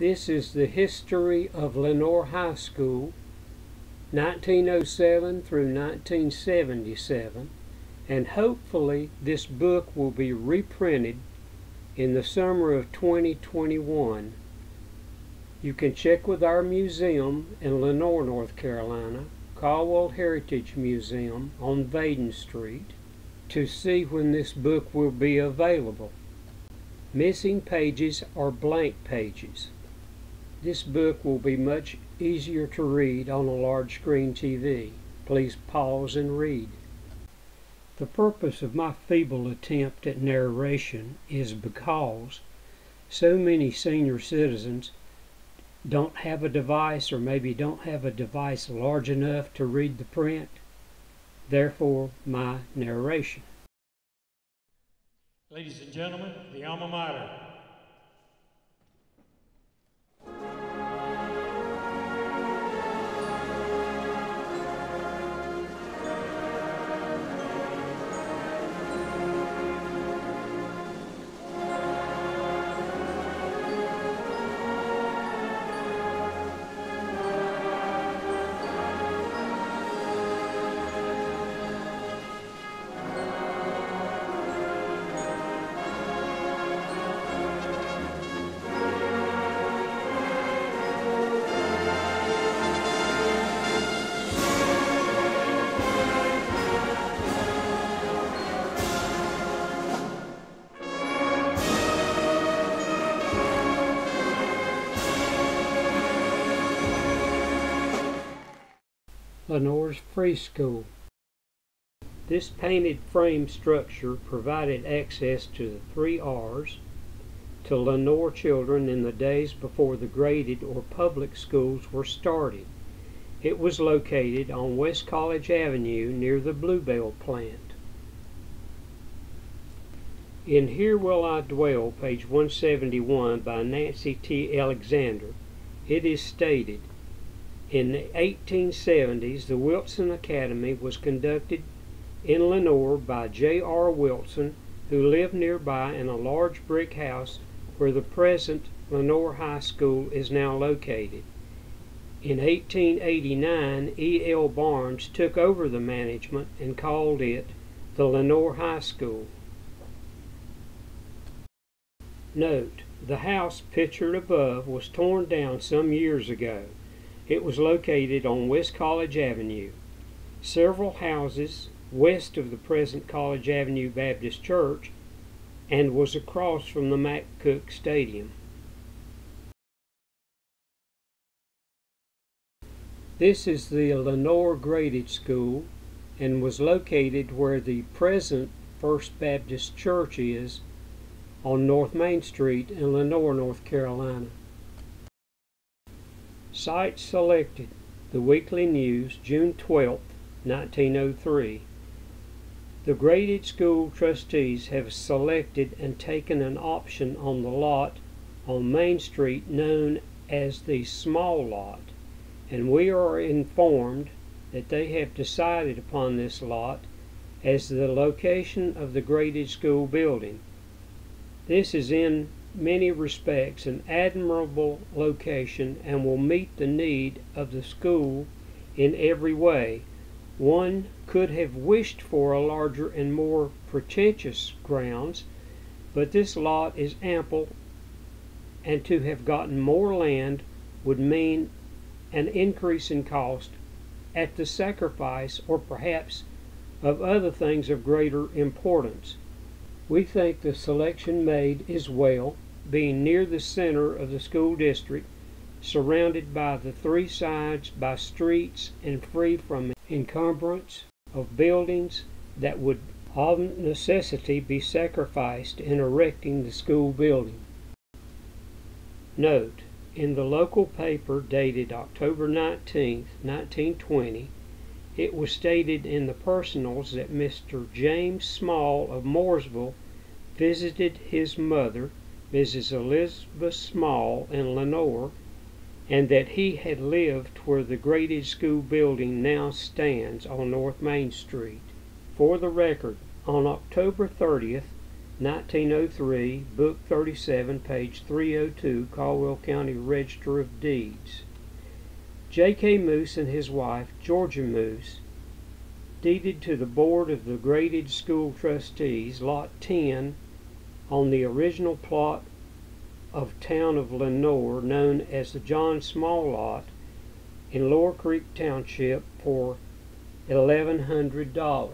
This is the history of Lenoir High School, 1907 through 1977, and hopefully this book will be reprinted in the summer of 2021. You can check with our museum in Lenoir, North Carolina, Caldwell Heritage Museum on Vaden Street, to see when this book will be available. Missing pages are blank pages. This book will be much easier to read on a large screen TV. Please pause and read. The purpose of my feeble attempt at narration is because so many senior citizens don't have a device or maybe don't have a device large enough to read the print. Therefore, my narration. Ladies and gentlemen, the alma mater. Lenoir's Free School. This painted frame structure provided access to the three R's to Lenoir children in the days before the graded or public schools were started. It was located on West College Avenue near the Bluebell plant. In Here Will I Dwell, page 171 by Nancy T. Alexander, it is stated, in the 1870s, the Wilson Academy was conducted in Lenoir by J. R. Wilson, who lived nearby in a large brick house where the present Lenoir High School is now located. In 1889, E. L. Barnes took over the management and called it the Lenoir High School. Note, the house pictured above was torn down some years ago. It was located on West College Avenue. Several houses west of the present College Avenue Baptist Church and was across from the Mack Cook Stadium. This is the Lenoir Graded School and was located where the present First Baptist Church is on North Main Street in Lenoir, North Carolina. Site selected. The Weekly News, June 12, 1903. The graded school trustees have selected and taken an option on the lot on Main Street known as the small lot, and we are informed that they have decided upon this lot as the location of the graded school building. This is in many respects an admirable location and will meet the need of the school in every way. One could have wished for a larger and more pretentious grounds, but this lot is ample, and to have gotten more land would mean an increase in cost at the sacrifice, or perhaps of other things of greater importance. We think the selection made is well, being near the center of the school district, surrounded by the three sides by streets and free from encumbrance of buildings that would of necessity be sacrificed in erecting the school building. Note, in the local paper dated October 19, 1920, it was stated in the personals that Mr. James Small of Mooresville visited his mother, Mrs. Elizabeth Small, in Lenoir, and that he had lived where the graded school building now stands on North Main Street. For the record, on October 30th, 1903, Book 37, page 302, Caldwell County Register of Deeds. J.K. Moose and his wife, Georgia Moose, deeded to the Board of the Graded School Trustees Lot 10 on the original plot of town of Lenoir known as the John Small Lot in Lower Creek Township for $1,100.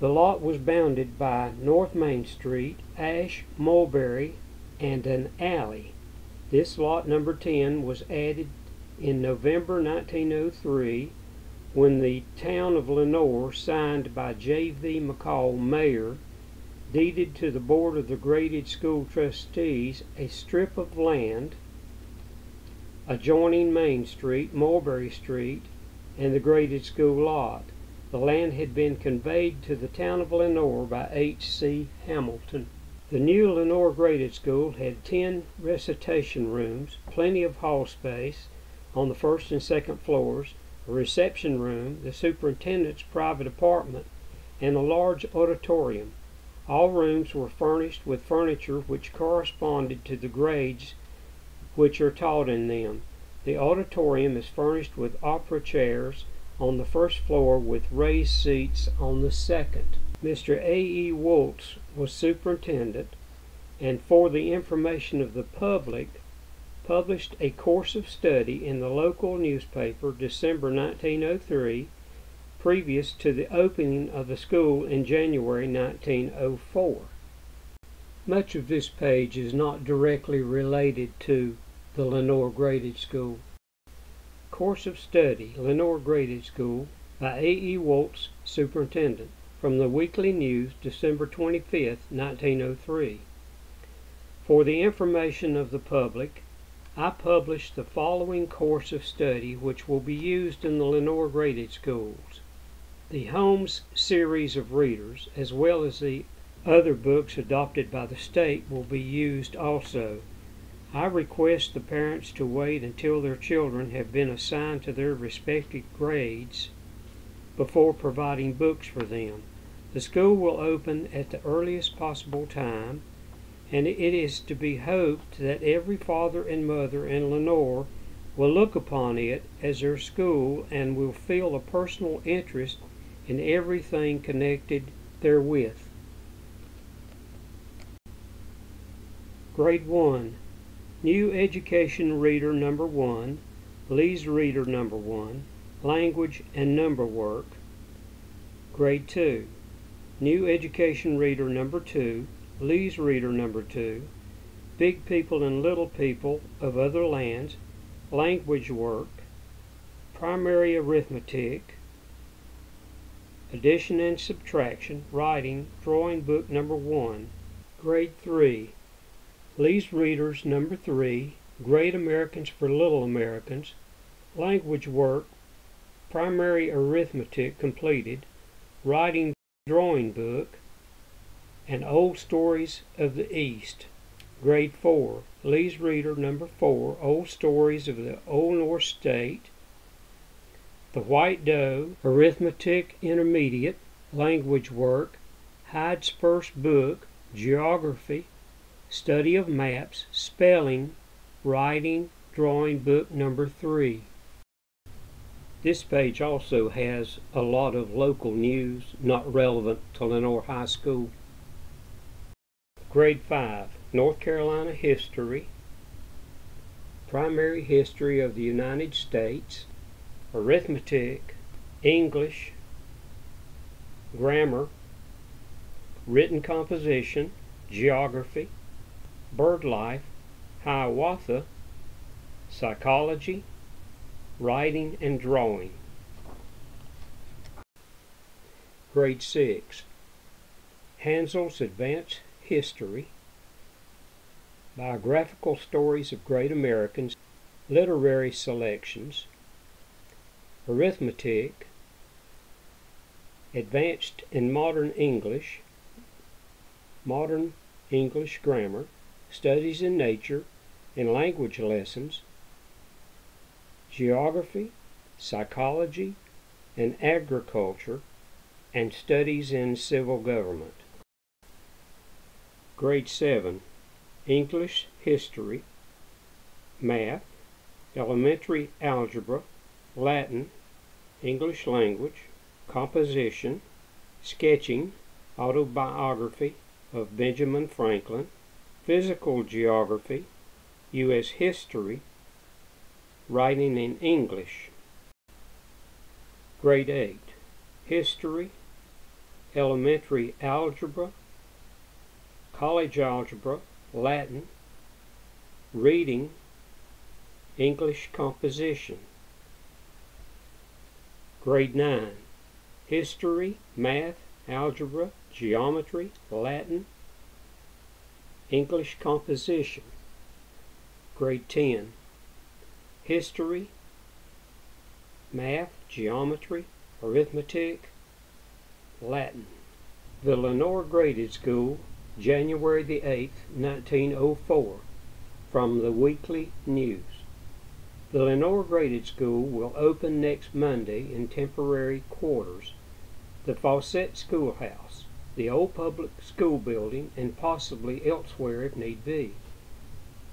The lot was bounded by North Main Street, Ash, Mulberry, and an alley. This lot number 10 was added in November 1903 when the town of Lenoir, signed by J.V. McCall, mayor, deeded to the Board of the Graded School Trustees a strip of land adjoining Main Street, Mulberry Street, and the graded school lot. The land had been conveyed to the town of Lenoir by H. C. Hamilton. The new Lenoir Graded School had ten recitation rooms, plenty of hall space on the first and second floors, a reception room, the superintendent's private apartment, and a large auditorium. All rooms were furnished with furniture which corresponded to the grades which are taught in them. The auditorium is furnished with opera chairs on the first floor with raised seats on the second. Mr. A. E. Woltz was superintendent, and for the information of the public, published a course of study in the local newspaper December 1903, previous to the opening of the school in January 1904. Much of this page is not directly related to the Lenoir Graded School. Course of Study, Lenoir Graded School, by A. E. Woltz, Superintendent, from the Weekly News, December 25, 1903. For the information of the public, I publish the following course of study which will be used in the Lenoir Graded Schools. The Holmes series of readers, as well as the other books adopted by the state, will be used also. I request the parents to wait until their children have been assigned to their respective grades before providing books for them. The school will open at the earliest possible time, and it is to be hoped that every father and mother in Lenoir will look upon it as their school and will feel a personal interest in everything connected therewith. Grade 1 New Education Reader Number 1, Lee's Reader Number 1, Language and Number Work. Grade 2, New Education Reader Number 2, Lee's Reader Number 2, Big People and Little People of Other Lands, Language Work, Primary Arithmetic, Addition and Subtraction, Writing, Drawing Book Number 1, Grade 3, Lee's Readers Number 3, Great Americans for Little Americans, Language Work, Primary Arithmetic completed, Writing Drawing Book, and Old Stories of the East. Grade 4, Lee's Reader Number 4, Old Stories of the Old North State, The White Doe, Arithmetic Intermediate, Language Work, Hyde's First Book, Geography, Study of Maps, Spelling, Writing, Drawing Book Number 3. This page also has a lot of local news not relevant to Lenoir High School. Grade 5, North Carolina History, Primary History of the United States, Arithmetic, English, Grammar, Written Composition, Geography, bird life, Hiawatha, psychology, writing and drawing. Grade 6 Hansel's Advanced History, Biographical Stories of Great Americans, Literary Selections, Arithmetic, Advanced in Modern English, Modern English Grammar, studies in nature and language lessons, geography, psychology, and agriculture, and studies in civil government. Grade 7 English, History, Math, Elementary Algebra, Latin, English Language, Composition, Sketching, Autobiography of Benjamin Franklin, Physical Geography, U.S. History, Writing in English. Grade 8 History, Elementary Algebra, College Algebra, Latin, Reading, English Composition. Grade 9 History, Math, Algebra, Geometry, Latin, English Composition. Grade 10 History, Math, Geometry, Arithmetic, Latin. The Lenoir Graded School, January the 8th, 1904, from the Weekly News. The Lenoir Graded School will open next Monday in temporary quarters, the Fawcett Schoolhouse, the old public school building, and possibly elsewhere if need be.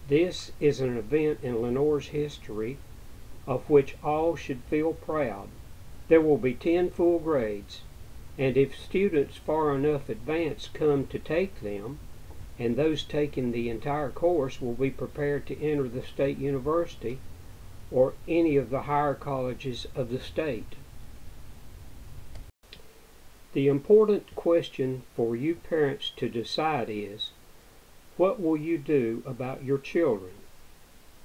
This is an event in Lenoir's history of which all should feel proud. There will be 10 full grades, and if students far enough advanced come to take them, and those taking the entire course will be prepared to enter the state university or any of the higher colleges of the state. The important question for you parents to decide is, what will you do about your children?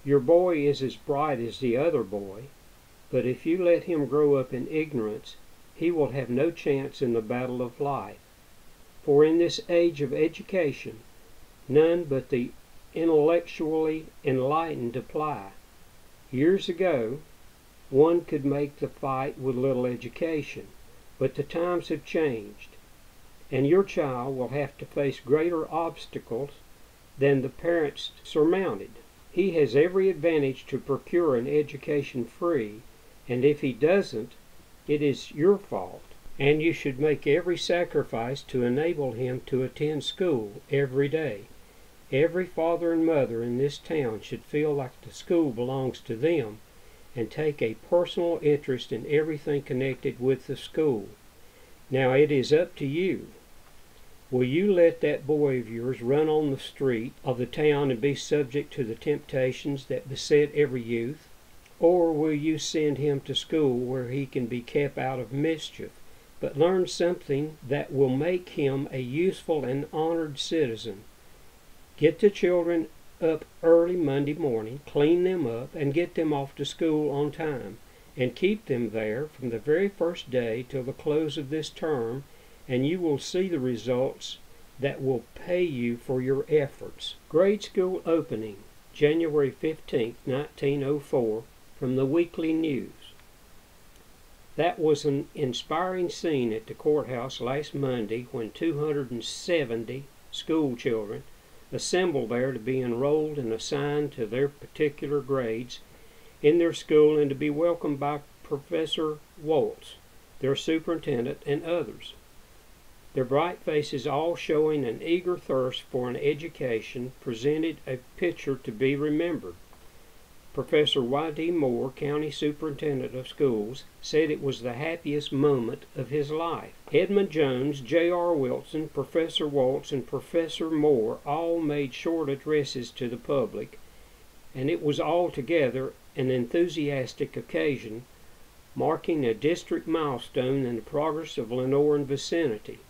Your boy is as bright as the other boy, but if you let him grow up in ignorance, he will have no chance in the battle of life. For in this age of education, none but the intellectually enlightened apply. Years ago, one could make the fight with little education, but the times have changed, and your child will have to face greater obstacles than the parents surmounted. He has every advantage to procure an education free, and if he doesn't, it is your fault, and you should make every sacrifice to enable him to attend school every day. Every father and mother in this town should feel like the school belongs to them and take a personal interest in everything connected with the school. Now it is up to you. Will you let that boy of yours run on the street of the town and be subject to the temptations that beset every youth? Or will you send him to school where he can be kept out of mischief, but learn something that will make him a useful and honored citizen? Get the children up early Monday morning, clean them up, and get them off to school on time, and keep them there from the very first day till the close of this term, and you will see the results that will pay you for your efforts. Grade School Opening, January 15, 1904, from the Weekly News. That was an inspiring scene at the courthouse last Monday when 270 school children assembled there to be enrolled and assigned to their particular grades in their school and to be welcomed by Professor Woltz, their superintendent, and others. Their bright faces, all showing an eager thirst for an education, presented a picture to be remembered. Professor Y.D. Moore, County Superintendent of Schools, said it was the happiest moment of his life. Edmund Jones, J.R. Wilson, Professor Woltz, and Professor Moore all made short addresses to the public, and it was altogether an enthusiastic occasion, marking a district milestone in the progress of Lenoir and vicinity.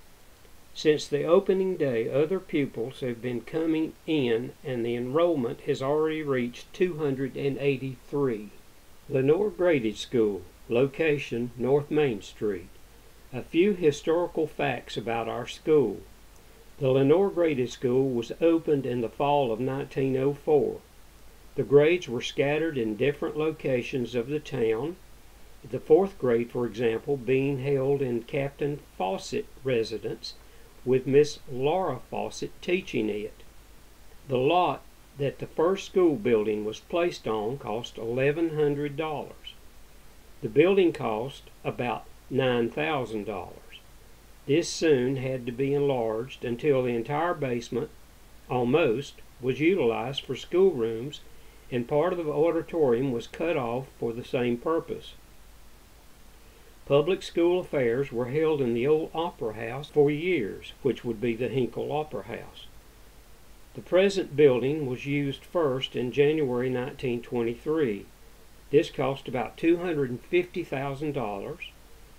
Since the opening day, other pupils have been coming in, and the enrollment has already reached 283. Lenoir Graded School, location North Main Street. A few historical facts about our school. The Lenoir Graded School was opened in the fall of 1904. The grades were scattered in different locations of the town, the fourth grade, for example, being held in Captain Fawcett residence with Miss Laura Fawcett teaching it. The lot that the first school building was placed on cost $1,100. The building cost about $9,000. This soon had to be enlarged until the entire basement almost, was utilized for schoolrooms, and part of the auditorium was cut off for the same purpose. Public school affairs were held in the old Opera House for years, which would be the Hinkle Opera House. The present building was used first in January 1923. This cost about $250,000.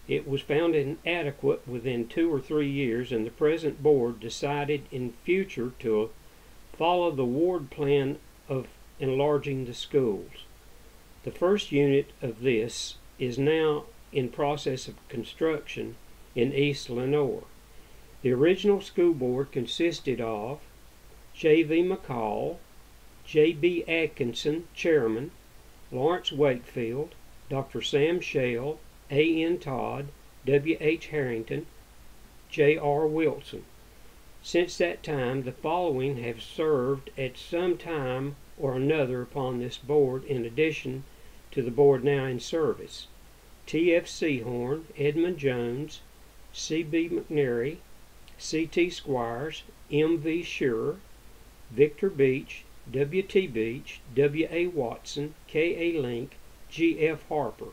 It was found inadequate within two or three years, and the present board decided in future to follow the ward plan of enlarging the schools. The first unit of this is now in process of construction in East Lenoir. The original school board consisted of J.V. McCall, J.B. Atkinson, Chairman, Lawrence Wakefield, Dr. Sam Shell, A.N. Todd, W.H. Harrington, J.R. Wilson. Since that time, the following have served at some time or another upon this board in addition to the board now in service. T.F. Seahorn, Edmund Jones, C.B. McNary, C.T. Squires, M.V. Sure, Victor Beach, W.T. Beach, W.A. Watson, K.A. Link, G.F. Harper.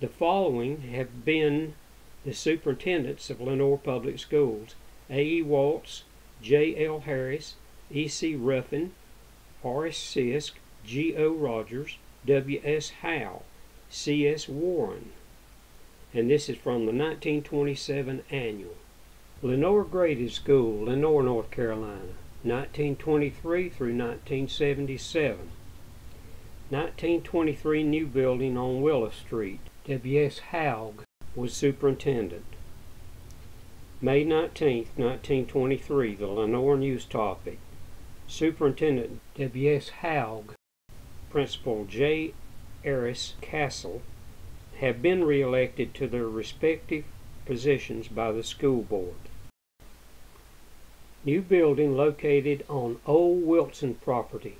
The following have been the superintendents of Lenoir Public Schools A.E. Woltz, J.L. Harris, E.C. Ruffin, R.S. Sisk, G.O. Rogers, W.S. Howe, C.S. Warren and this is from the 1927 annual. Lenoir Graded School, Lenoir, North Carolina, 1923 through 1977. 1923 new building on Willis Street. W.S. Haug was superintendent. May 19, 1923, the Lenoir News topic. Superintendent W.S. Haug, Principal J. Eris Castle, have been reelected to their respective positions by the school board. New building located on Old Wilson property.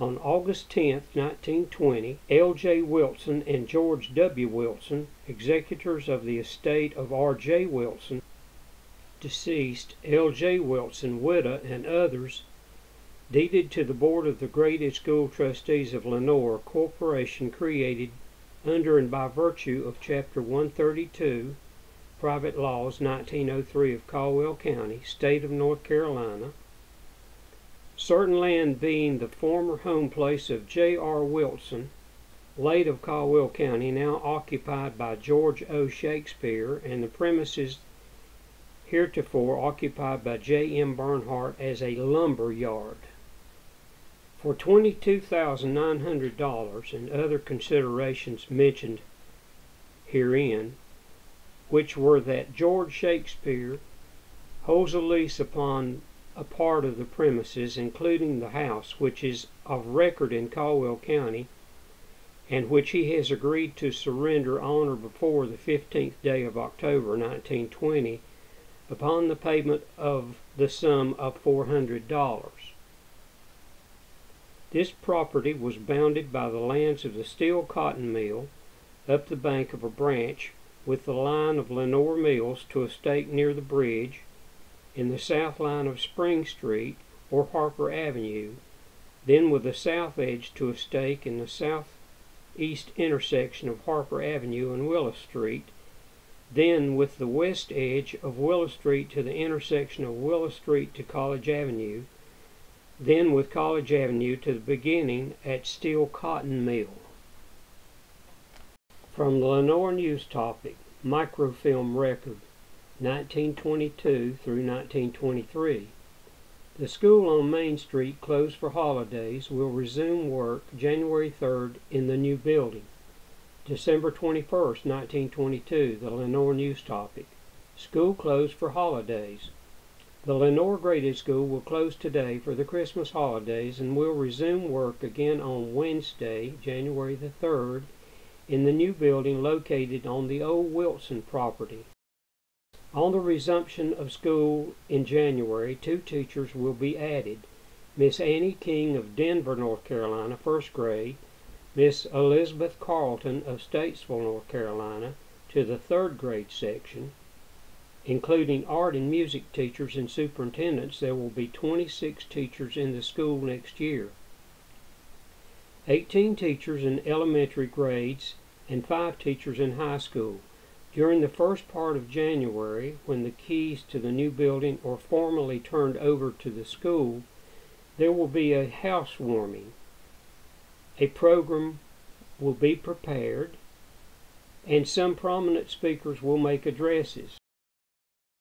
On August 10, 1920, L.J. Wilson and George W. Wilson, executors of the estate of R.J. Wilson, deceased, L.J. Wilson, widow, and others, deeded to the Board of the Graded School Trustees of Lenoir, corporation created under and by virtue of Chapter 132, Private Laws 1903 of Caldwell County, State of North Carolina, certain land being the former home place of J.R. Wilson, late of Caldwell County, now occupied by George O. Shakespeare, and the premises heretofore occupied by J. M. Bernhardt as a lumber yard for $22,900 and other considerations mentioned herein, which were that George Shakespeare holds a lease upon a part of the premises, including the house, which is of record in Caldwell County, and which he has agreed to surrender on or before the 15th day of October 1920 upon the payment of the sum of $400. This property was bounded by the lands of the Steel Cotton Mill up the bank of a branch with the line of Lenoir Mills to a stake near the bridge, in the south line of Spring Street or Harper Avenue, then with the south edge to a stake in the southeast intersection of Harper Avenue and Willis Street, then with the west edge of Willis Street to the intersection of Willis Street to College Avenue, then with College Avenue to the beginning at Steel Cotton Mill. From the Lenoir News topic, microfilm record, 1922 through 1923. The school on Main Street, closed for holidays, will resume work January 3rd in the new building. December 21st, 1922, the Lenoir News topic. School closed for holidays. The Lenoir Graded School will close today for the Christmas holidays and will resume work again on Wednesday, January the 3rd, in the new building located on the old Wilson property. On the resumption of school in January, two teachers will be added. Miss Annie King of Denver, North Carolina, first grade, Miss Elizabeth Carlton of Statesville, North Carolina, to the third grade section, Including art and music teachers and superintendents, there will be 26 teachers in the school next year. 18 teachers in elementary grades and 5 teachers in high school. During the first part of January, when the keys to the new building are formally turned over to the school, there will be a housewarming. A program will be prepared, and some prominent speakers will make addresses.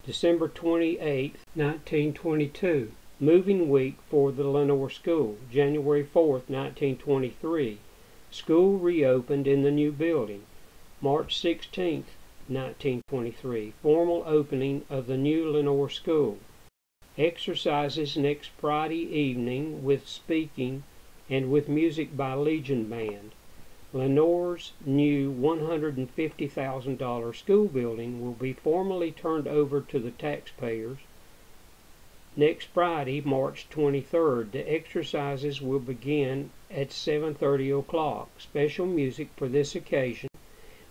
December 28, 1922, moving week for the Lenoir School. January 4, 1923, school reopened in the new building. March 16, 1923, formal opening of the new Lenoir School. Exercises next Friday evening with speaking and with music by Legion Band. Lenoir's new $150,000 school building will be formally turned over to the taxpayers next Friday, March 23rd. The exercises will begin at 7:30 o'clock. Special music for this occasion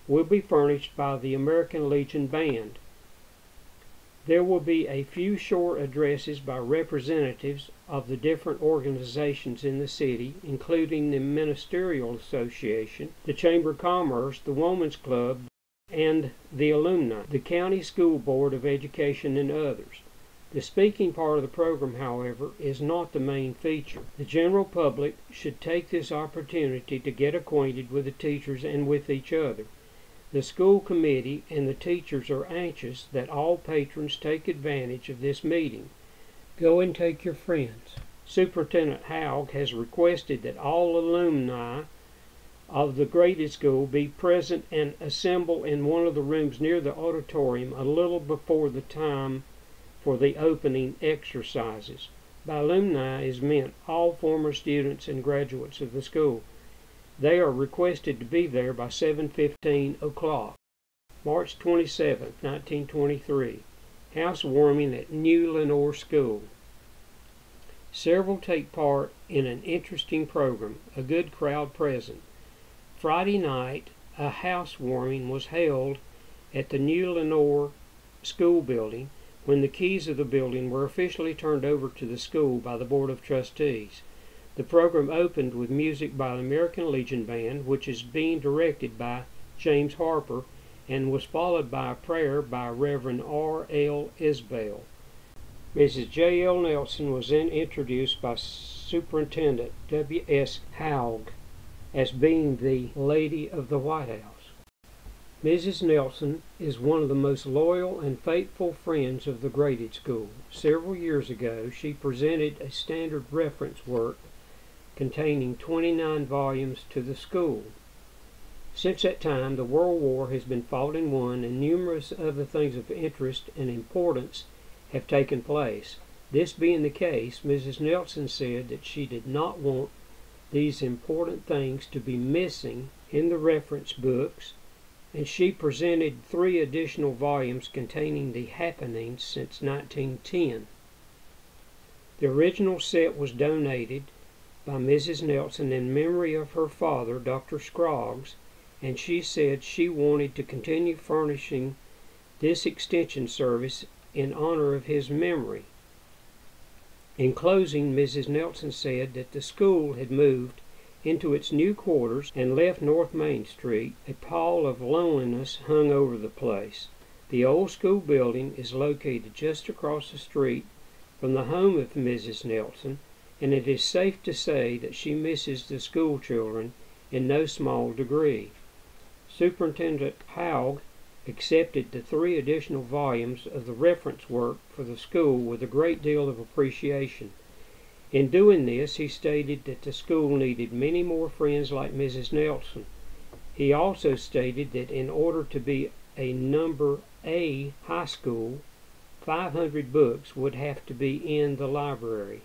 will be furnished by the American Legion Band. There will be a few short addresses by representatives of the different organizations in the city, including the Ministerial Association, the Chamber of Commerce, the Woman's Club, and the alumni, the County School Board of Education, and others. The speaking part of the program, however, is not the main feature. The general public should take this opportunity to get acquainted with the teachers and with each other. The school committee and the teachers are anxious that all patrons take advantage of this meeting. Go and take your friends. Superintendent Haug has requested that all alumni of the graded school be present and assemble in one of the rooms near the auditorium a little before the time for the opening exercises. By alumni is meant all former students and graduates of the school. They are requested to be there by 7:15 o'clock. March 27, 1923. Housewarming at New Lenoir School. Several take part in an interesting program, a good crowd present. Friday night, a housewarming was held at the New Lenoir School building when the keys of the building were officially turned over to the school by the Board of Trustees. The program opened with music by the American Legion Band, which is being directed by James Harper, and was followed by a prayer by Reverend R. L. Isbell. Mrs. J. L. Nelson was then introduced by Superintendent W. S. Haug as being the Lady of the White House. Mrs. Nelson is one of the most loyal and faithful friends of the graded school. Several years ago, she presented a standard reference work containing 29 volumes to the school. Since that time, the World War has been fought and won, and numerous other things of interest and importance have taken place. This being the case, Mrs. Nelson said that she did not want these important things to be missing in the reference books, and she presented three additional volumes containing the happenings since 1910. The original set was donated by Mrs. Nelson in memory of her father, Dr. Scroggs, and she said she wanted to continue furnishing this extension service in honor of his memory. In closing, Mrs. Nelson said that the school had moved into its new quarters and left North Main Street. A pall of loneliness hung over the place. The old school building is located just across the street from the home of Mrs. Nelson, and it is safe to say that she misses the school children in no small degree. Superintendent Haug accepted the three additional volumes of the reference work for the school with a great deal of appreciation. In doing this, he stated that the school needed many more friends like Mrs. Nelson. He also stated that in order to be a number A high school, 500 books would have to be in the library.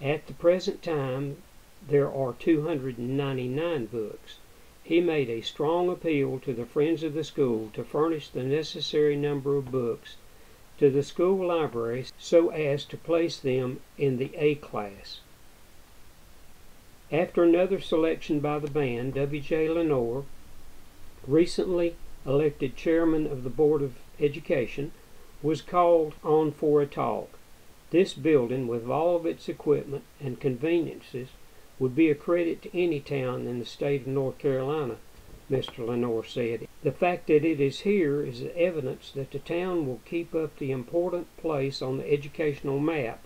At the present time, there are 299 books. He made a strong appeal to the friends of the school to furnish the necessary number of books to the school library so as to place them in the A class. After another selection by the band, W.J. Lenoir, recently elected chairman of the Board of Education, was called on for a talk. This building, with all of its equipment and conveniences, would be a credit to any town in the state of North Carolina, Mr. Lenoir said. The fact that it is here is evidence that the town will keep up the important place on the educational map.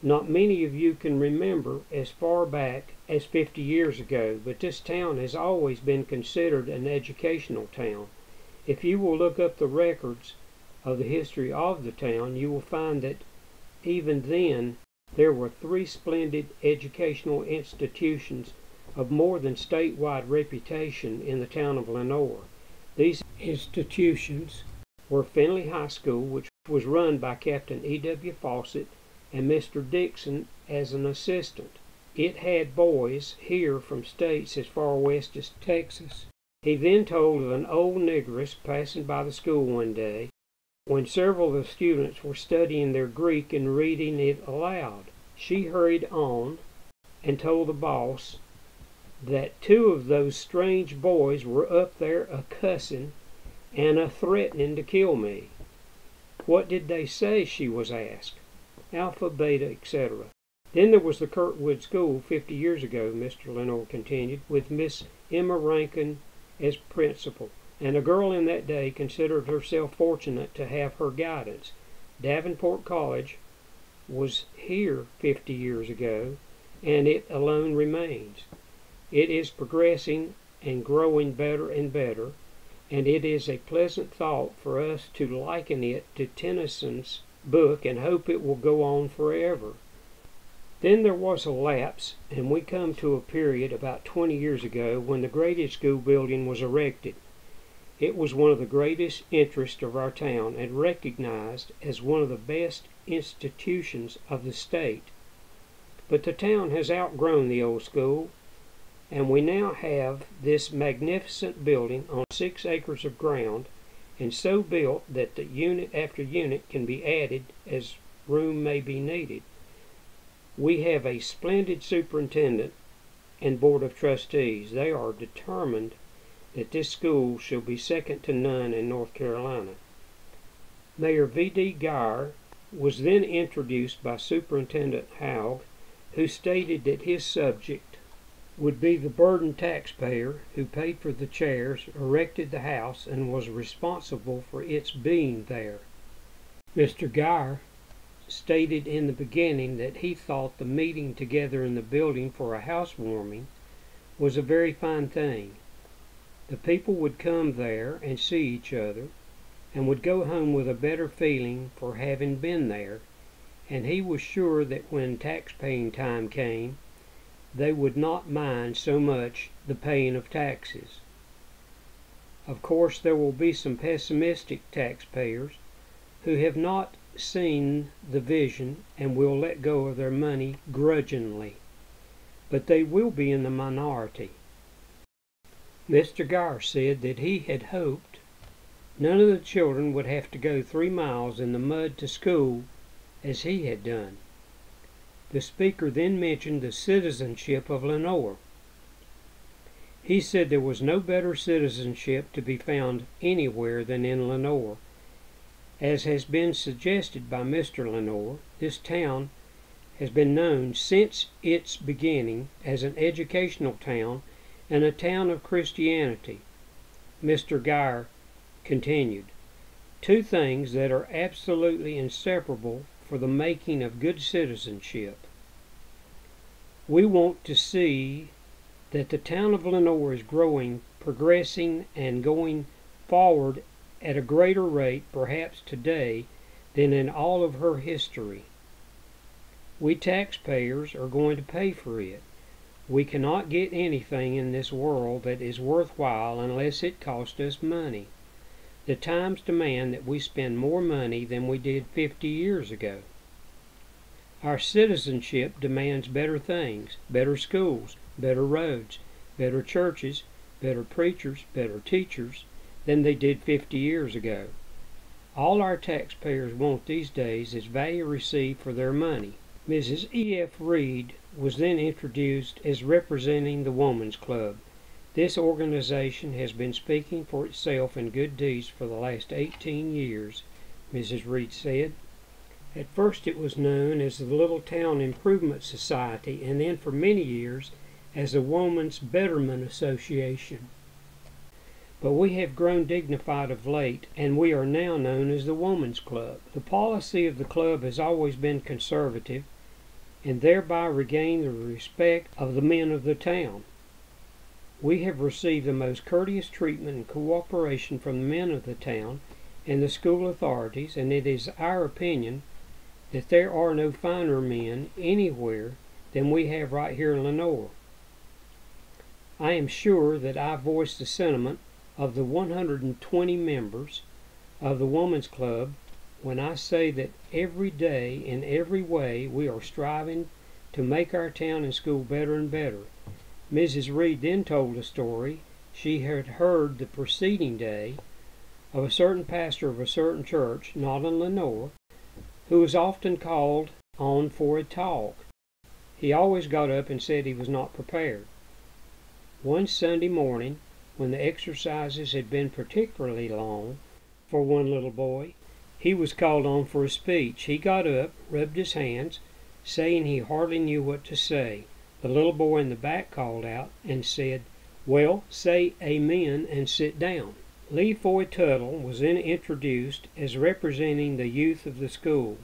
Not many of you can remember as far back as 50 years ago, but this town has always been considered an educational town. If you will look up the records of the history of the town, you will find that even then there were three splendid educational institutions of more than statewide reputation in the town of Lenoir. These institutions were Finley High School, which was run by Captain E.W. Fawcett and Mr. Dixon as an assistant. It had boys here from states as far west as Texas. He then told of an old negress passing by the school one day when several of the students were studying their Greek and reading it aloud. She hurried on and told the boss that two of those strange boys were up there a cussin' and a threatening to kill me. What did they say? she was asked. Alpha, beta, etc. Then there was the Kirkwood School fifty years ago, Mr. Lenoir continued, with Miss Emma Rankin as principal, and a girl in that day considered herself fortunate to have her guidance. Davenport College was here 50 years ago, and it alone remains. It is progressing and growing better and better, and it is a pleasant thought for us to liken it to Tennyson's book and hope it will go on forever. Then there was a lapse, and we come to a period about 20 years ago when the graded school building was erected. It was one of the greatest interests of our town and recognized as one of the best institutions of the state. But the town has outgrown the old school, and we now have this magnificent building on six acres of ground and so built that the unit after unit can be added as room may be needed. We have a splendid superintendent and board of trustees. They are determined that this school shall be second to none in North Carolina. Mayor V.D. Geyer was then introduced by Superintendent Haug, who stated that his subject would be the burdened taxpayer who paid for the chairs, erected the house, and was responsible for its being there. Mr. Geyer stated in the beginning that he thought the meeting together in the building for a housewarming was a very fine thing. The people would come there and see each other, and would go home with a better feeling for having been there, and he was sure that when tax paying time came, they would not mind so much the paying of taxes. Of course, there will be some pessimistic taxpayers who have not seen the vision and will let go of their money grudgingly, but they will be in the minority. Mr. Geyer said that he had hoped none of the children would have to go three miles in the mud to school as he had done. The speaker then mentioned the citizenship of Lenoir. He said there was no better citizenship to be found anywhere than in Lenoir as has been suggested by Mr. Lenoir, this town has been known since its beginning as an educational town and a town of Christianity. Mr. Geyer continued, Two things that are absolutely inseparable for the making of good citizenship. We want to see that the town of Lenoir is growing, progressing, and going forward at a greater rate perhaps today than in all of her history. We taxpayers are going to pay for it. We cannot get anything in this world that is worthwhile unless it costs us money. The times demand that we spend more money than we did 50 years ago. Our citizenship demands better things, better schools, better roads, better churches, better preachers, better teachers, than they did 50 years ago. All our taxpayers want these days is value received for their money. Mrs. E. F. Reed was then introduced as representing the Woman's Club. This organization has been speaking for itself in good deeds for the last 18 years. Mrs. Reed said. At first it was known as the Little Town Improvement Society, and then for many years as the Woman's Betterment Association. But we have grown dignified of late, and we are now known as the Woman's Club. The policy of the club has always been conservative, and thereby regain the respect of the men of the town. We have received the most courteous treatment and cooperation from the men of the town and the school authorities, and it is our opinion that there are no finer men anywhere than we have right here in Lenoir. I am sure that I voice the sentiment of the 120 members of the Woman's Club when I say that every day in every way we are striving to make our town and school better and better. Mrs. Reed then told a story she had heard the preceding day of a certain pastor of a certain church, not in Lenoir, who was often called on for a talk. He always got up and said he was not prepared. One Sunday morning, when the exercises had been particularly long for one little boy, he was called on for a speech. He got up, rubbed his hands, saying he hardly knew what to say. The little boy in the back called out and said, Well, say Amen and sit down. Lee Foy Tuttle was then introduced as representing the youth of the school.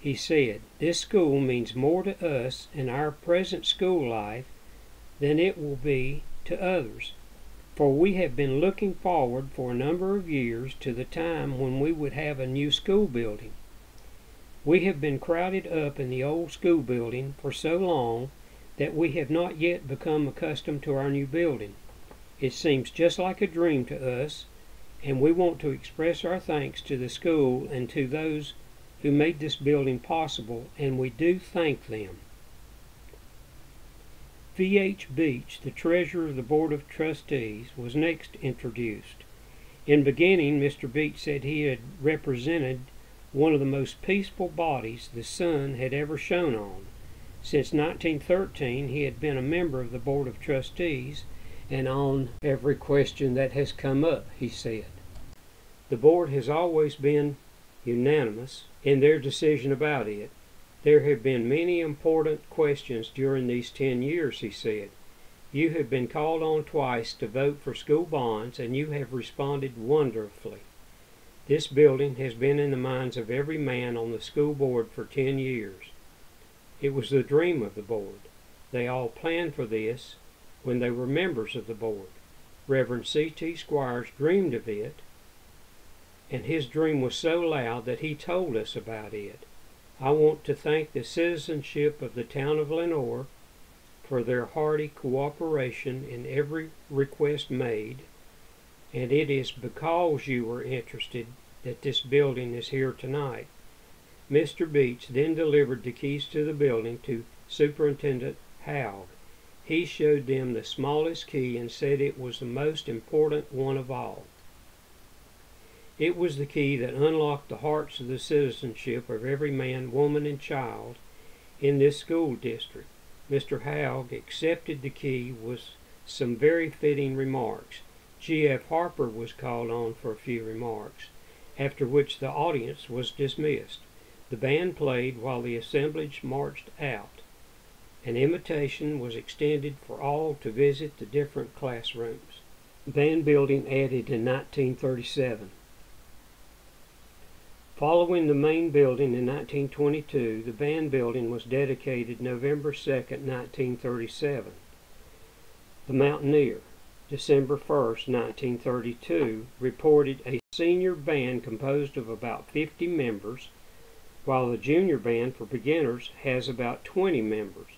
He said, This school means more to us in our present school life than it will be to others for we have been looking forward for a number of years to the time when we would have a new school building. We have been crowded up in the old school building for so long that we have not yet become accustomed to our new building. It seems just like a dream to us, and we want to express our thanks to the school and to those who made this building possible, and we do thank them. V.H. Beach, the treasurer of the Board of Trustees, was next introduced. In beginning, Mr. Beach said he had represented one of the most peaceful bodies the sun had ever shone on. Since 1913, he had been a member of the Board of Trustees, and on every question that has come up, he said. The board has always been unanimous in their decision about it, there have been many important questions during these ten years, he said. You have been called on twice to vote for school bonds, and you have responded wonderfully. This building has been in the minds of every man on the school board for ten years. It was the dream of the board. They all planned for this when they were members of the board. Reverend C.T. Squires dreamed of it, and his dream was so loud that he told us about it. I want to thank the citizenship of the town of Lenoir for their hearty cooperation in every request made, and it is because you were interested that this building is here tonight. Mr. Beach then delivered the keys to the building to Superintendent Haug. He showed them the smallest key and said it was the most important one of all. It was the key that unlocked the hearts of the citizenship of every man, woman, and child in this school district. Mr. Haug accepted the key with some very fitting remarks. G.F. Harper was called on for a few remarks, after which the audience was dismissed. The band played while the assemblage marched out. An invitation was extended for all to visit the different classrooms. Band building added in 1937. Following the main building in 1922, the band building was dedicated November 2, 1937. The Mountaineer, December 1, 1932, reported a senior band composed of about 50 members, while the junior band for beginners has about 20 members.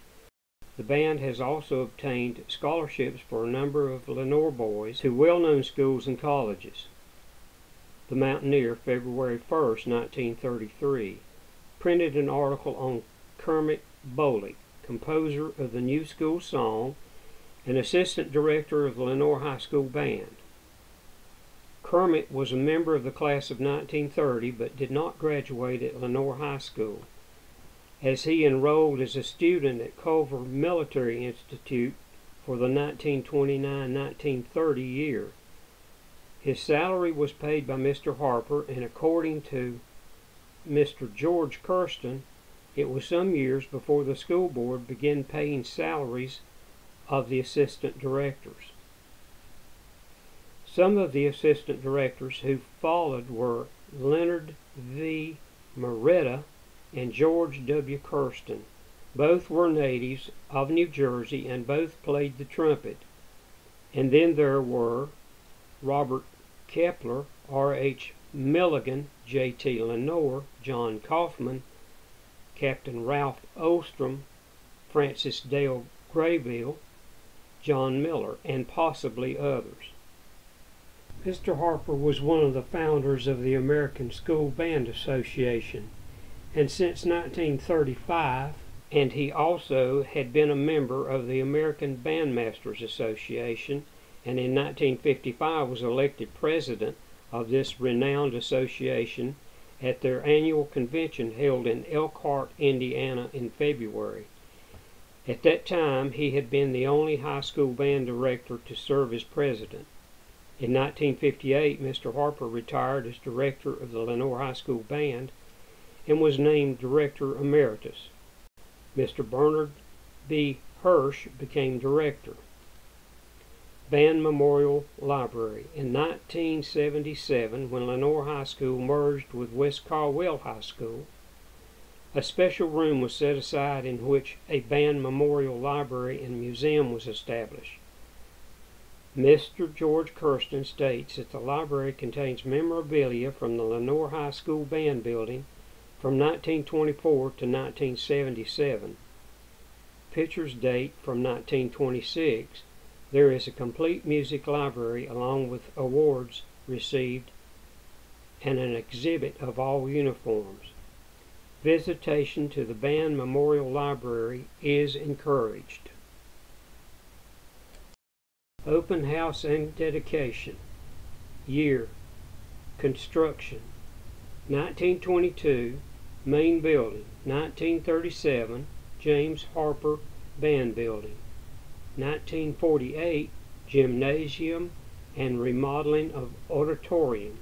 The band has also obtained scholarships for a number of Lenoir boys to well-known schools and colleges. The Mountaineer, February 1, 1933, printed an article on Kermit Bolick, composer of the New School Song and assistant director of the Lenoir High School Band. Kermit was a member of the class of 1930 but did not graduate at Lenoir High School, as he enrolled as a student at Culver Military Institute for the 1929-1930 year. His salary was paid by Mr. Harper, and according to Mr. George Kirsten, it was some years before the school board began paying salaries of the assistant directors. Some of the assistant directors who followed were Leonard V. Moretta and George W. Kirsten. Both were natives of New Jersey and both played the trumpet. And then there were Robert Kepler, R. H. Milligan, J. T. Lenore, John Kaufman, Captain Ralph Ostrom, Francis Dale Graybill, John Miller, and possibly others. Mr. Harper was one of the founders of the American School Band Association, and since 1935, and he also had been a member of the American Bandmasters Association, and in 1955 was elected president of this renowned association at their annual convention held in Elkhart, Indiana in February. At that time, he had been the only high school band director to serve as president. In 1958, Mr. Harper retired as director of the Lenoir High School Band and was named director emeritus. Mr. Bernard B. Hirsch became director. Band Memorial Library. In 1977, when Lenoir High School merged with West Caldwell High School, a special room was set aside in which a band memorial library and museum was established. Mr. George Kirsten states that the library contains memorabilia from the Lenoir High School band building from 1924 to 1977. Pictures date from 1926 there is a complete music library along with awards received and an exhibit of all uniforms. Visitation to the Band Memorial Library is encouraged. Open House and Dedication. Year. Construction. 1922 Main Building. 1937 James Harper Band Building 1948, gymnasium and remodeling of auditorium.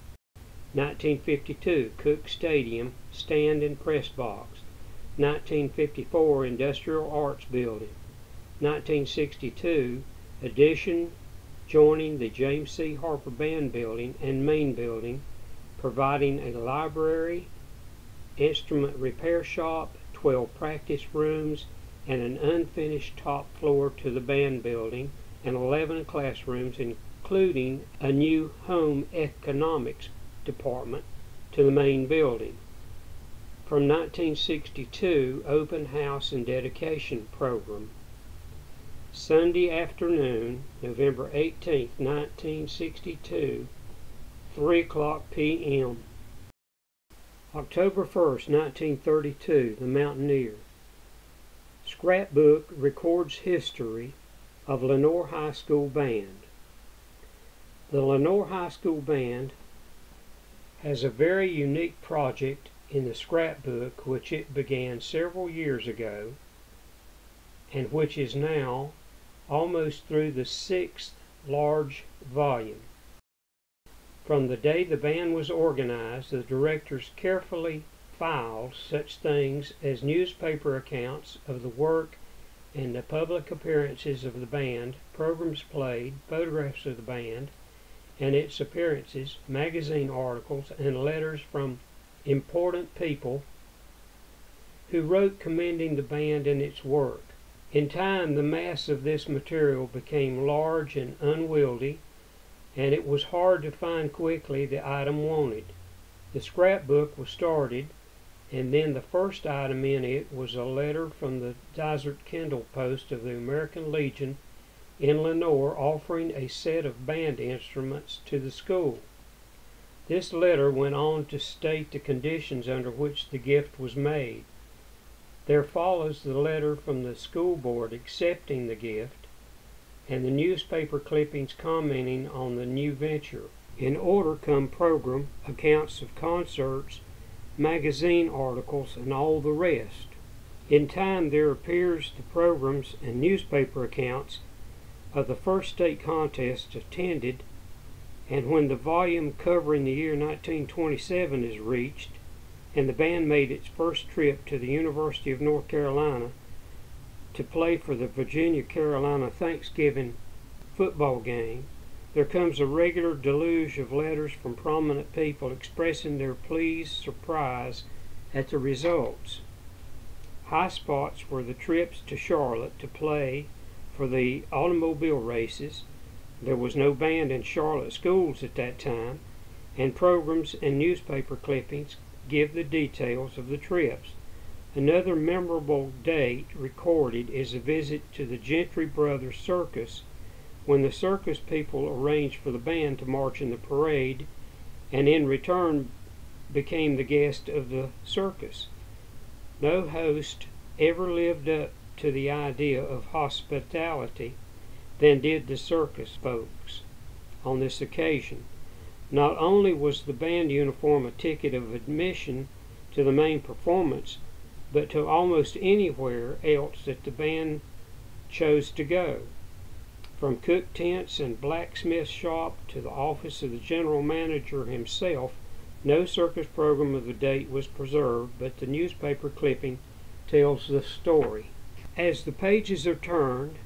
1952, Cook Stadium, stand and press box. 1954, Industrial Arts Building. 1962, addition joining the James C. Harper Band Building and Main Building, providing a library, instrument repair shop, 12 practice rooms, and an unfinished top floor to the band building and 11 classrooms, including a new home economics department to the main building. From 1962, open house and dedication program. Sunday afternoon, November 18, 1962, 3 o'clock p.m. October 1st, 1932, The Mountaineer. Scrapbook records history of Lenoir High School Band. The Lenoir High School Band has a very unique project in the scrapbook which it began several years ago and which is now almost through the sixth large volume. From the day the band was organized, the directors carefully filed such things as newspaper accounts of the work and the public appearances of the band, programs played, photographs of the band and its appearances, magazine articles, and letters from important people who wrote commending the band and its work. In time, the mass of this material became large and unwieldy, and it was hard to find quickly the item wanted. The scrapbook was started and then the first item in it was a letter from the Dysart Kendall post of the American Legion in Lenoir offering a set of band instruments to the school. This letter went on to state the conditions under which the gift was made. There follows the letter from the school board accepting the gift and the newspaper clippings commenting on the new venture. In order come program, accounts of concerts, magazine articles, and all the rest. In time, there appears the programs and newspaper accounts of the first state contest attended and when the volume covering the year 1927 is reached, and the band made its first trip to the University of North Carolina to play for the Virginia Carolina Thanksgiving football game, there comes a regular deluge of letters from prominent people expressing their pleased surprise at the results. High spots were the trips to Charlotte to play for the automobile races. There was no band in Charlotte schools at that time, and programs and newspaper clippings give the details of the trips. Another memorable date recorded is a visit to the Gentry Brothers Circus when the circus people arranged for the band to march in the parade and in return became the guest of the circus. No host ever lived up to the idea of hospitality than did the circus folks on this occasion. Not only was the band uniform a ticket of admission to the main performance, but to almost anywhere else that the band chose to go. From cook tents and blacksmith shop to the office of the general manager himself, no circus program of the date was preserved, but the newspaper clipping tells the story. As the pages are turned,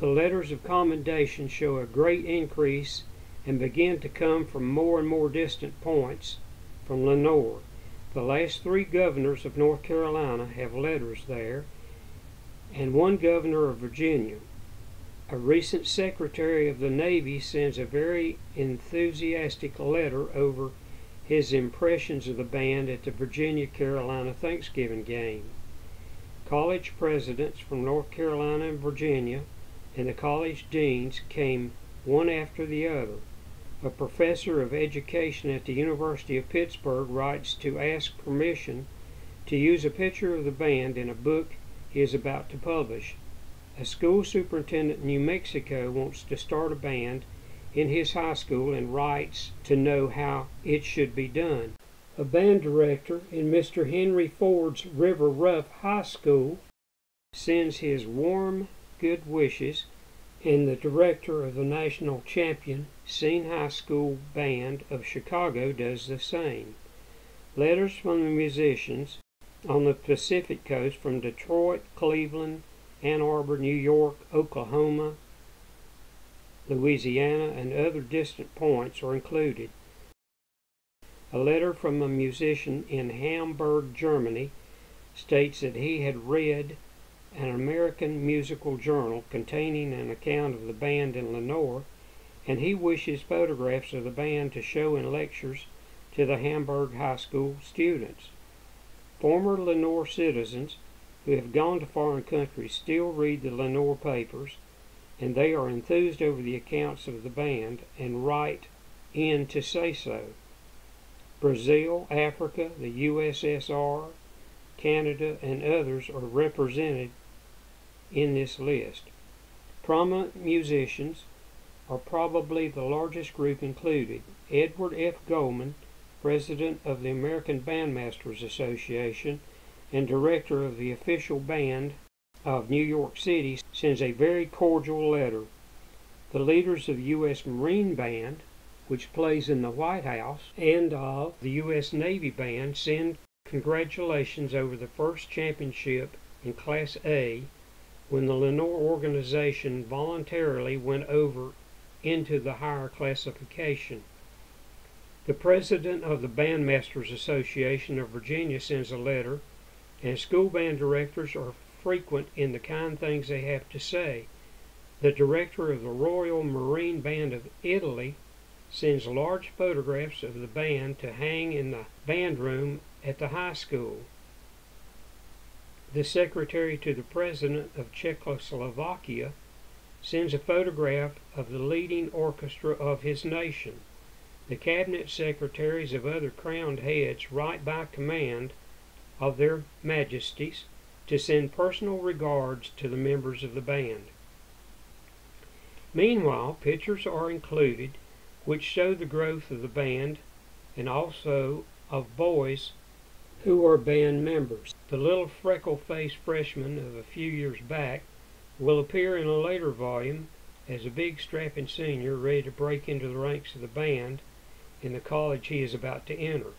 the letters of commendation show a great increase and begin to come from more and more distant points from Lenoir. The last three governors of North Carolina have letters there, and one governor of Virginia. A recent Secretary of the Navy sends a very enthusiastic letter over his impressions of the band at the Virginia Carolina Thanksgiving game. College presidents from North Carolina and Virginia and the college deans came one after the other. A professor of education at the University of Pittsburgh writes to ask permission to use a picture of the band in a book he is about to publish. A school superintendent in New Mexico wants to start a band in his high school and writes to know how it should be done. A band director in Mr. Henry Ford's River Rouge High School sends his warm good wishes, and the director of the national champion Scene High School Band of Chicago does the same. Letters from the musicians on the Pacific Coast from Detroit, Cleveland, Ann Arbor, New York, Oklahoma, Louisiana, and other distant points are included. A letter from a musician in Hamburg, Germany, states that he had read an American musical journal containing an account of the band in Lenoir, and he wishes photographs of the band to show in lectures to the Hamburg High School students. Former Lenoir citizens who have gone to foreign countries still read the Lenoir papers, and they are enthused over the accounts of the band and write in to say so. Brazil, Africa, the USSR, Canada, and others are represented in this list. Prominent musicians are probably the largest group included. Edward F. Goldman, President of the American Bandmasters Association, and director of the official band of New York City, sends a very cordial letter. The leaders of the U.S. Marine Band, which plays in the White House, and of the U.S. Navy Band send congratulations over the first championship in Class A when the Lenoir organization voluntarily went over into the higher classification. The president of the Bandmasters Association of Virginia sends a letter and school band directors are frequent in the kind things they have to say. The director of the Royal Marine Band of Italy sends large photographs of the band to hang in the band room at the high school. The secretary to the president of Czechoslovakia sends a photograph of the leading orchestra of his nation. The cabinet secretaries of other crowned heads write by command of their majesties to send personal regards to the members of the band. Meanwhile, pictures are included which show the growth of the band and also of boys who are band members. The little freckle faced freshman of a few years back will appear in a later volume as a big strapping senior ready to break into the ranks of the band in the college he is about to enter.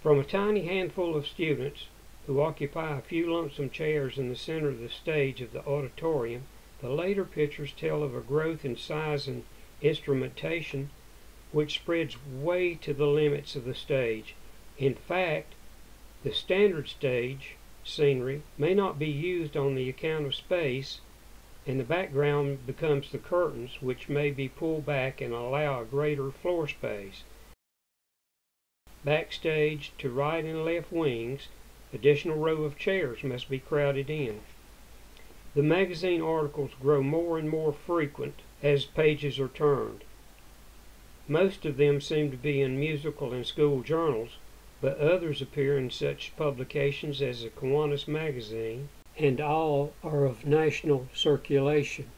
From a tiny handful of students who occupy a few lonesome chairs in the center of the stage of the auditorium, the later pictures tell of a growth in size and instrumentation which spreads way to the limits of the stage. In fact, the standard stage scenery may not be used on the account of space, and the background becomes the curtains, which may be pulled back and allow a greater floor space. Backstage to right and left wings, additional row of chairs must be crowded in. The magazine articles grow more and more frequent as pages are turned. Most of them seem to be in musical and school journals, but others appear in such publications as the Kiwanis Magazine, and all are of national circulation.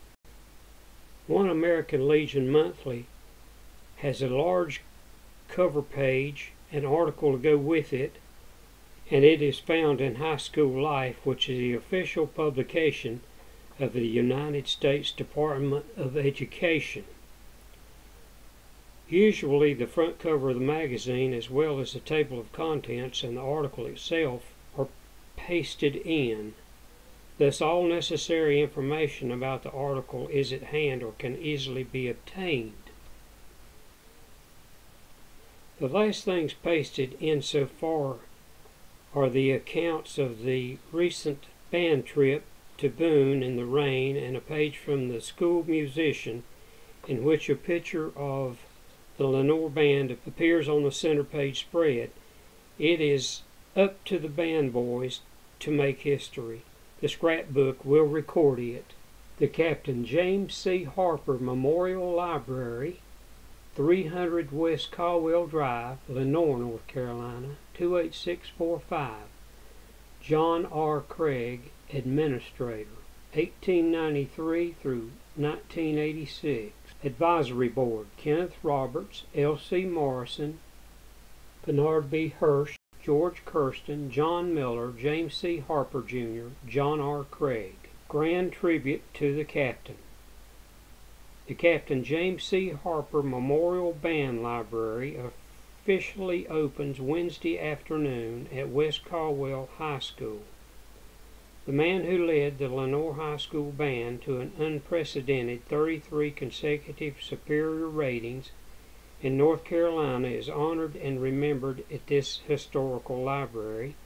One American Legion Monthly has a large cover page, an article to go with it, and it is found in High School Life, which is the official publication of the United States Department of Education. Usually, the front cover of the magazine, as well as the table of contents and the article itself, are pasted in. Thus, all necessary information about the article is at hand or can easily be obtained. The last things pasted in so far are the accounts of the recent band trip to Boone in the rain and a page from the school musician in which a picture of the Lenoir Band appears on the center page spread. It is up to the band boys to make history. The scrapbook will record it. The Captain James C. Harper Memorial Library, 300 West Caldwell Drive, Lenoir, North Carolina, 28645. John R. Craig, Administrator, 1893 through 1986. Advisory Board, Kenneth Roberts, L.C. Morrison, Bernard B. Hirsch, George Kirsten, John Miller, James C. Harper, Jr., John R. Craig. Grand Tribute to the Captain. The Captain James C. Harper Memorial Band Library officially opens Wednesday afternoon at West Caldwell High School. The man who led the Lenoir High School band to an unprecedented 33 consecutive superior ratings in North Carolina is honored and remembered at this historical library,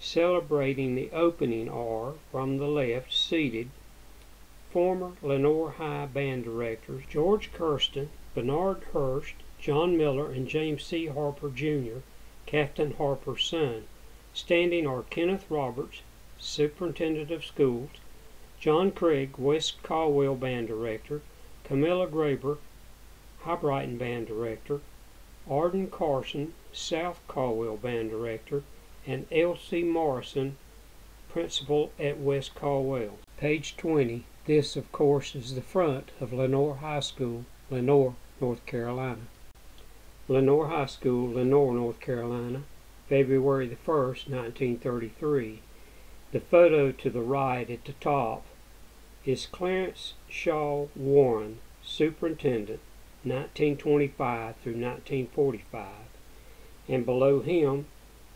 celebrating the opening are, from the left, seated former Lenoir High band directors George Kirsten, Bernard Hurst, John Miller, and James C. Harper, Jr., Captain Harper's son. Standing are Kenneth Roberts, Superintendent of Schools, John Craig, West Caldwell Band Director, Camilla Graber, Hibriten Band Director, Arden Carson, South Caldwell Band Director, and L.C. Morrison, Principal at West Caldwell. Page 20. This, of course, is the front of Lenoir High School, Lenoir, North Carolina. Lenoir High School, Lenoir, North Carolina, February the 1st, 1933. The photo to the right at the top is Clarence Shaw Warren, Superintendent, 1925 through 1945, and below him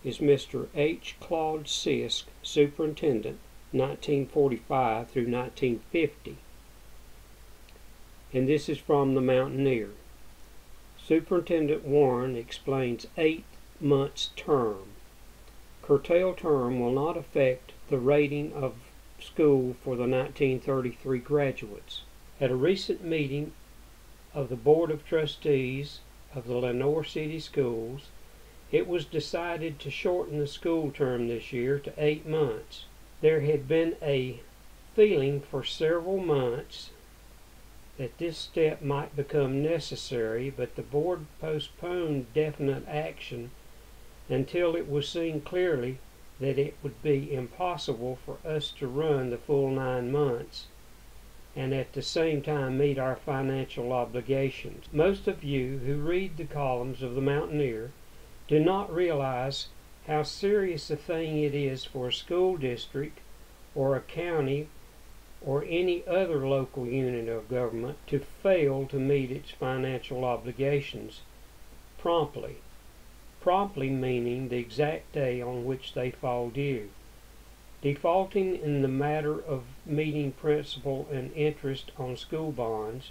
is Mr. H. Claude Sisk, Superintendent, 1945 through 1950. And this is from the Mountaineer. Superintendent Warren explains eight months term. Curtail term will not affect the rating of school for the 1933 graduates. At a recent meeting of the Board of Trustees of the Lenoir City Schools, it was decided to shorten the school term this year to eight months. There had been a feeling for several months that this step might become necessary, but the board postponed definite action until it was seen clearly that it would be impossible for us to run the full nine months and at the same time meet our financial obligations. Most of you who read the columns of the Mountaineer do not realize how serious a thing it is for a school district or a county or any other local unit of government to fail to meet its financial obligations promptly. Promptly meaning the exact day on which they fall due. Defaulting in the matter of meeting principal and interest on school bonds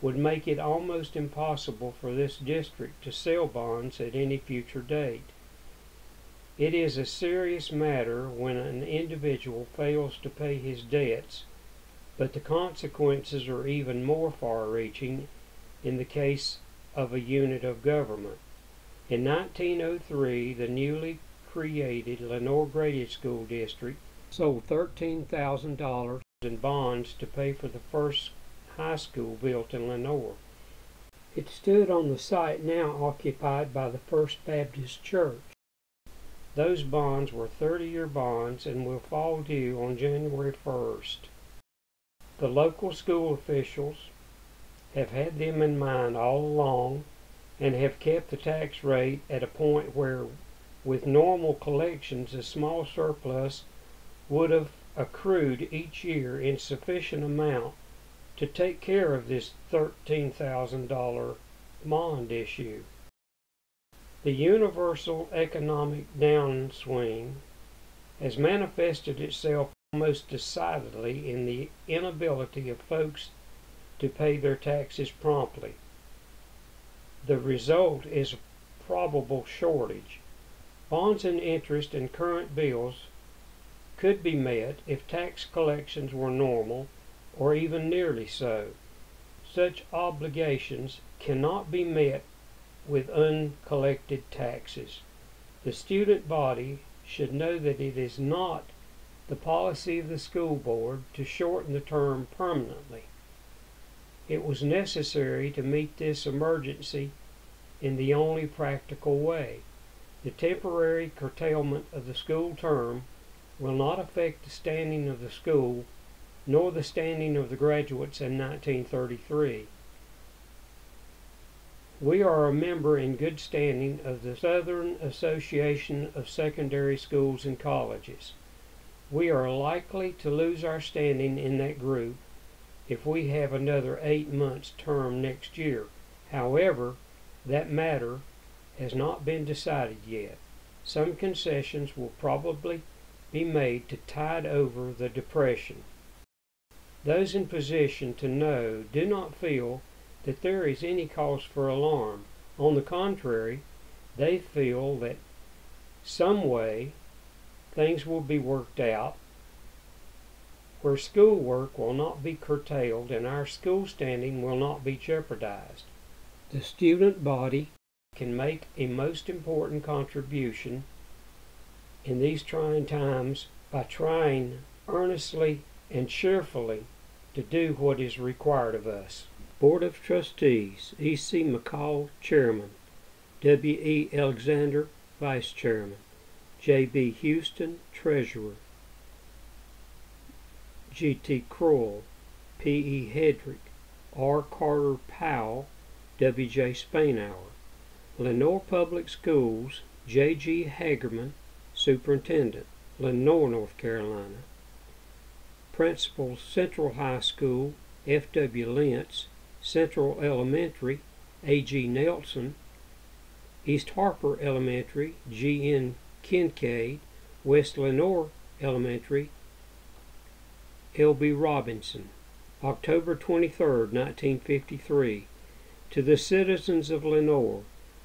would make it almost impossible for this district to sell bonds at any future date. It is a serious matter when an individual fails to pay his debts, but the consequences are even more far reaching in the case of a unit of government. In 1903, the newly created Lenoir Graded School District sold $13,000 in bonds to pay for the first high school built in Lenoir. It stood on the site now occupied by the First Baptist Church. Those bonds were 30 year bonds and will fall due on January 1st. The local school officials have had them in mind all along and have kept the tax rate at a point where, with normal collections, a small surplus would have accrued each year in sufficient amount to take care of this $13,000 bond issue. The universal economic downswing has manifested itself most decidedly in the inability of folks to pay their taxes promptly. The result is a probable shortage. Bonds and interest and current bills could be met if tax collections were normal or even nearly so. Such obligations cannot be met with uncollected taxes. The student body should know that it is not the policy of the school board to shorten the term permanently. It was necessary to meet this emergency in the only practical way. The temporary curtailment of the school term will not affect the standing of the school nor the standing of the graduates in 1933. We are a member in good standing of the Southern Association of Secondary Schools and Colleges. We are likely to lose our standing in that group if we have another eight months term next year. However, that matter has not been decided yet. Some concessions will probably be made to tide over the depression. Those in position to know do not feel that there is any cause for alarm. On the contrary, they feel that some way things will be worked out where schoolwork will not be curtailed and our school standing will not be jeopardized. The student body can make a most important contribution in these trying times by trying earnestly and cheerfully to do what is required of us. Board of Trustees E.C. McCall, Chairman. W.E. Alexander, Vice Chairman. J.B. Houston, Treasurer. G.T. Kroll, P.E. Hedrick, R. Carter Powell, W.J. Spainhour. Lenoir Public Schools, J.G. Hagerman, Superintendent, Lenoir, North Carolina. Principal Central High School, F.W. Lentz, Central Elementary, A.G. Nelson, East Harper Elementary, G.N. Kincaid, West Lenoir Elementary, L.B. Robinson. October 23, 1953. To the citizens of Lenoir,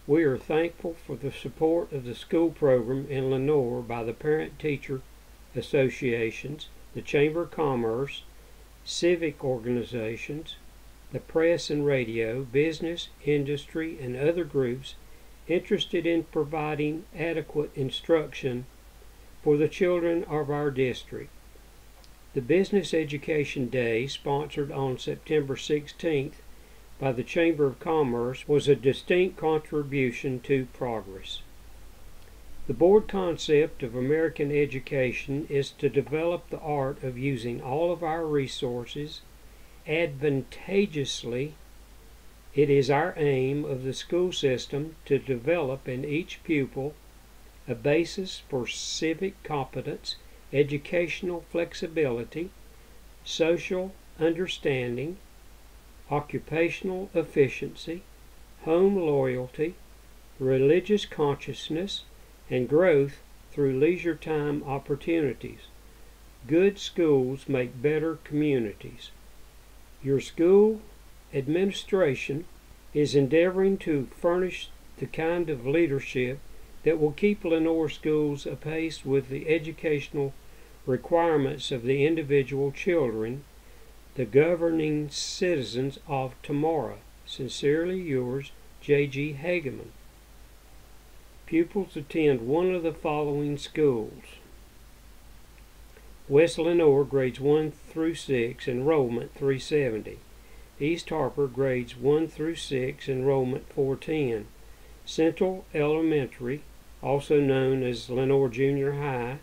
we are thankful for the support of the school program in Lenoir by the parent teacher associations, the Chamber of Commerce, civic organizations, the press and radio, business, industry, and other groups interested in providing adequate instruction for the children of our district. The Business Education Day, sponsored on September 16th, by the Chamber of Commerce was a distinct contribution to progress. The board concept of American education is to develop the art of using all of our resources advantageously. It is our aim of the school system to develop in each pupil a basis for civic competence, educational flexibility, social understanding, occupational efficiency, home loyalty, religious consciousness, and growth through leisure time opportunities. Good schools make better communities. Your school administration is endeavoring to furnish the kind of leadership that will keep Lenoir schools apace with the educational requirements of the individual children, the governing citizens of tomorrow. Sincerely yours, J.G. Hageman. Pupils attend one of the following schools. West Lenoir, grades 1 through 6, enrollment 370. East Harper, grades 1 through 6, enrollment 410. Central Elementary, also known as Lenoir Junior High,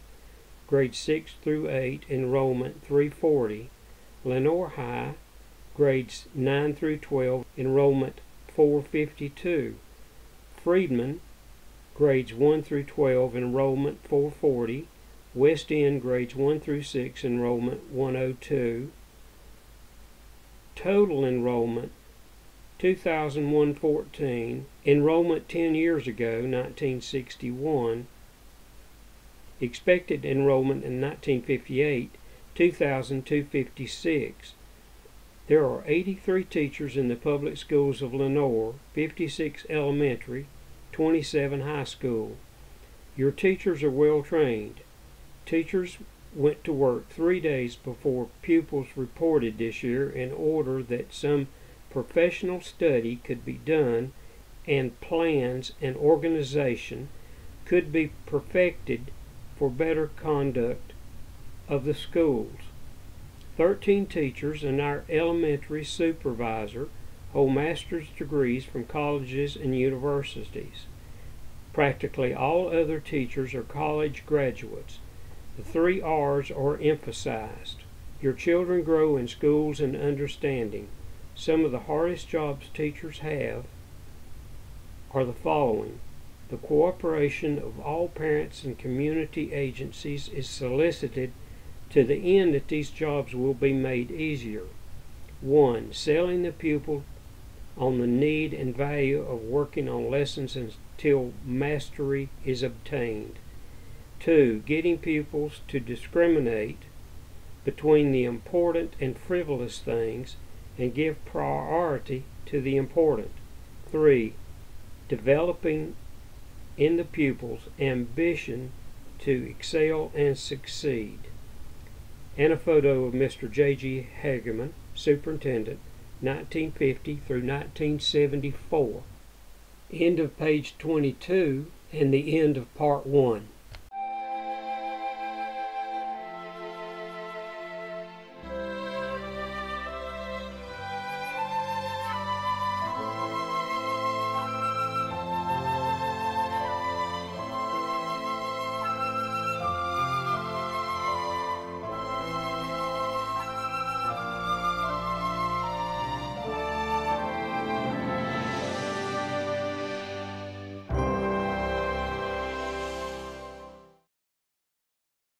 grades 6 through 8, enrollment 340. Lenoir High, grades 9 through 12, enrollment 452. Freedman, grades 1 through 12, enrollment 440. West End, grades 1 through 6, enrollment 102. Total enrollment 2114, enrollment 10 years ago, 1961. Expected enrollment in 1958, 2256. There are 83 teachers in the public schools of Lenoir, 56 elementary, 27 high school. Your teachers are well trained. Teachers went to work three days before pupils reported this year in order that some professional study could be done and plans and organization could be perfected for better conduct of the schools. Thirteen teachers and our elementary supervisor hold master's degrees from colleges and universities. Practically all other teachers are college graduates. The three R's are emphasized. Your children grow in schools and understanding. Some of the hardest jobs teachers have are the following. The cooperation of all parents and community agencies is solicited to the end that these jobs will be made easier. 1. Selling the pupil on the need and value of working on lessons until mastery is obtained. 2. Getting pupils to discriminate between the important and frivolous things and give priority to the important. 3. Developing in the pupils ambition to excel and succeed. And a photo of Mr. J.G. Hageman, Superintendent, 1950 through 1974. End of page 22 and the end of part 1.